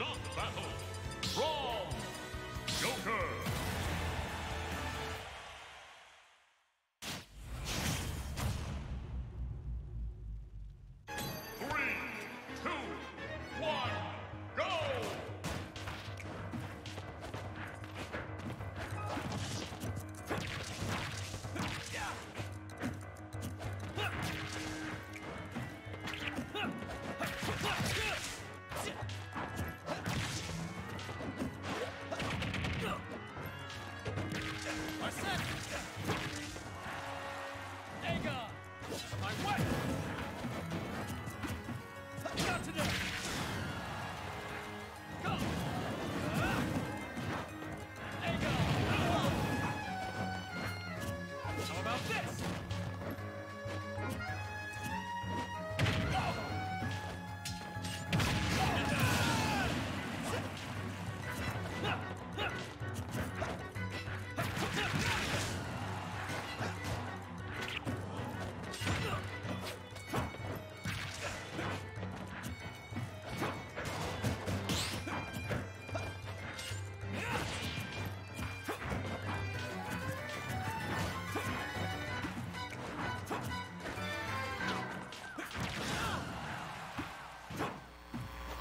Stock battle. Wrong. Joker.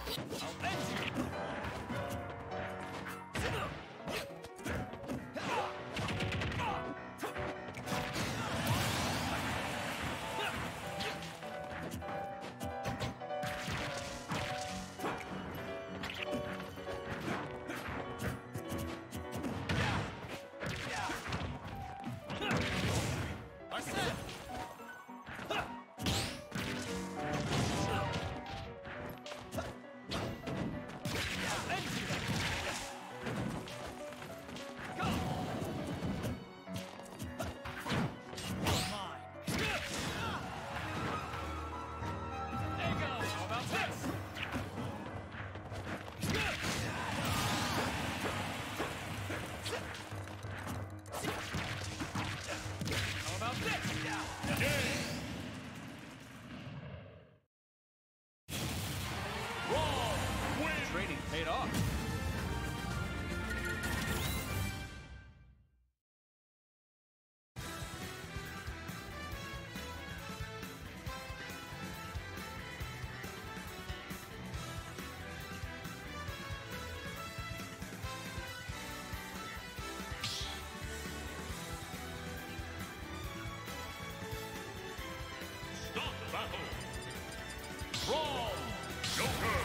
I'll end you! paid off. Stop battle! Brawl! Joker!